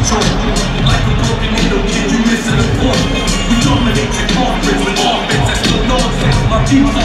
control. Like a broken needle, kid, you missing the point. We dominate your conference with offense, that's no nonsense. My people